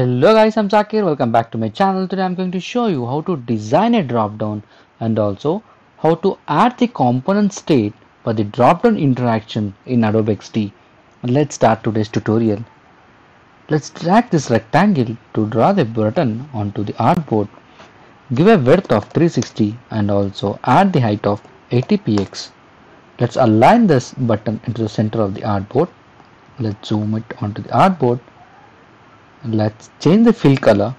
Hello guys, I'm Jakeer. Welcome back to my channel. Today I'm going to show you how to design a drop-down and also how to add the component state for the drop-down interaction in Adobe XD. Let's start today's tutorial. Let's drag this rectangle to draw the button onto the artboard. Give a width of 360 and also add the height of 80 px. Let's align this button into the center of the artboard. Let's zoom it onto the artboard let's change the fill color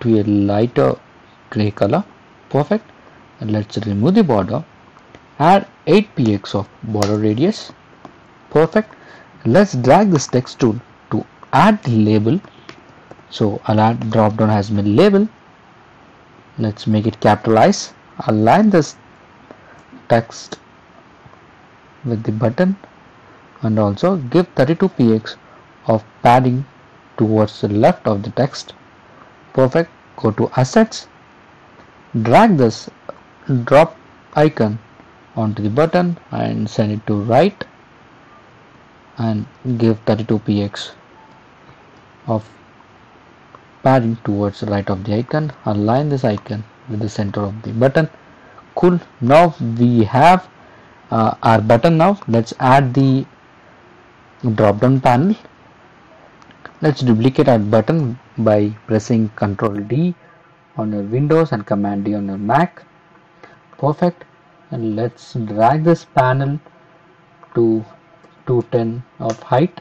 to a lighter gray color. Perfect. And let's remove the border. Add 8 px of border radius. Perfect. Let's drag this text tool to add the label. So I'll add drop down has been label let's make it capitalize. Align this text with the button. And also give 32 px of padding towards the left of the text. Perfect. Go to assets. Drag this drop icon onto the button and send it to right and give 32 px of padding towards the right of the icon. Align this icon with the center of the button. Cool. Now we have uh, our button now. Let's add the drop down panel Let's duplicate our button by pressing Ctrl D on your Windows and Command D on your Mac. Perfect. And let's drag this panel to 210 of height.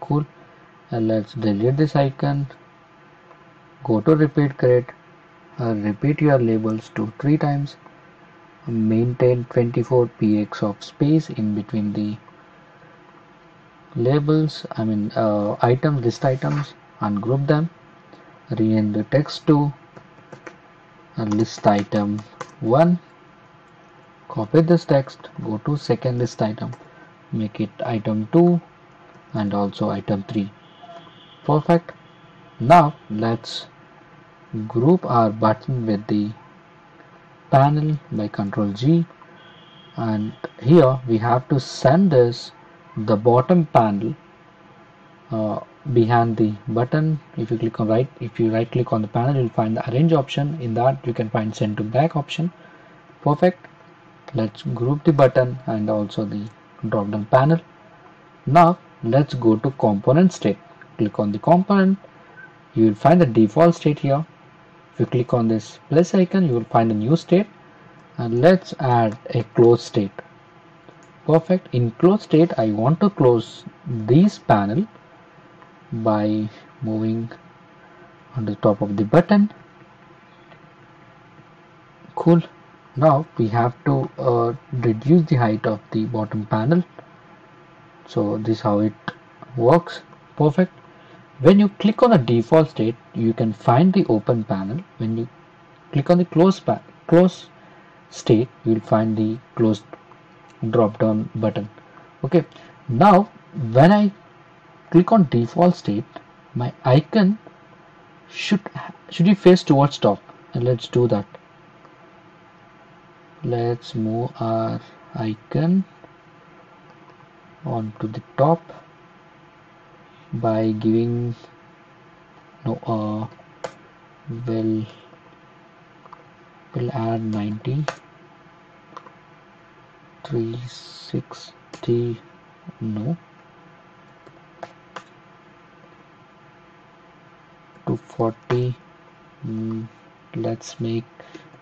Cool. And let's delete this icon. Go to repeat grid. Uh, repeat your labels to three times. Maintain 24 px of space in between the labels I mean uh, items list items ungroup them rename the text to list item 1 copy this text go to second list item make it item 2 and also item 3 perfect. Now let's group our button with the panel by control G and here we have to send this the bottom panel uh, behind the button if you click on right if you right click on the panel you'll find the arrange option. In that you can find send to back option. Perfect. Let's group the button and also the drop down panel. Now let's go to component state. Click on the component. You will find the default state here. If you click on this plus icon you will find a new state. And let's add a closed state perfect. In close state I want to close this panel by moving on the top of the button. Cool. Now we have to uh, reduce the height of the bottom panel. So this is how it works. Perfect. When you click on the default state you can find the open panel. When you click on the close close state you will find the closed drop down button. Okay. Now when I click on default state my icon should should be face towards top. And let's do that. Let's move our icon onto the top by giving no uh will will add 90 360 no. 240 mm, let's make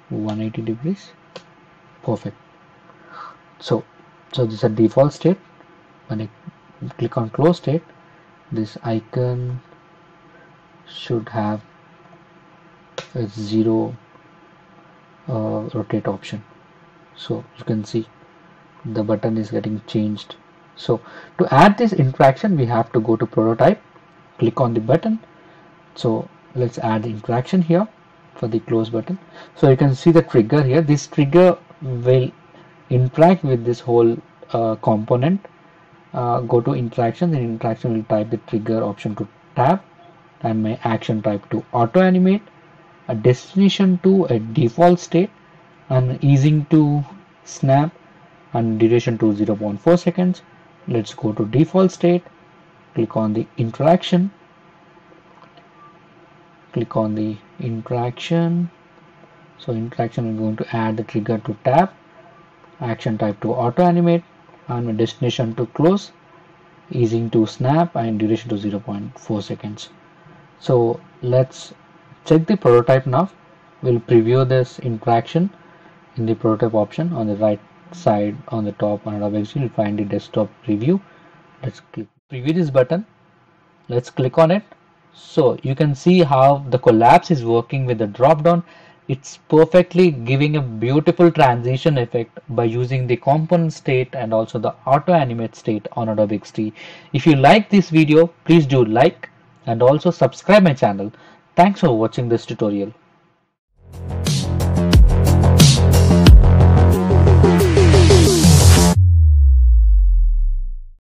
180 degrees. Perfect. So so this is a default state. When I click on close state this icon should have a zero uh, rotate option. So you can see the button is getting changed. So to add this interaction we have to go to prototype click on the button. So let's add the interaction here for the close button. So you can see the trigger here. This trigger will interact with this whole uh, component. Uh, go to interaction and interaction will type the trigger option to tap and my action type to auto animate a destination to a default state and easing to snap and duration to 0.4 seconds. Let's go to default state. Click on the interaction. Click on the interaction. So interaction we're going to add the trigger to tap action type to auto animate and destination to close. Easing to snap and duration to 0.4 seconds. So let's check the prototype now. We'll preview this interaction in the prototype option on the right side on the top on Adobe XD you'll find the desktop preview let's click preview this button let's click on it so you can see how the collapse is working with the drop down it's perfectly giving a beautiful transition effect by using the component state and also the auto animate state on Adobe XD. If you like this video, please do like and also subscribe my channel. Thanks for watching this tutorial.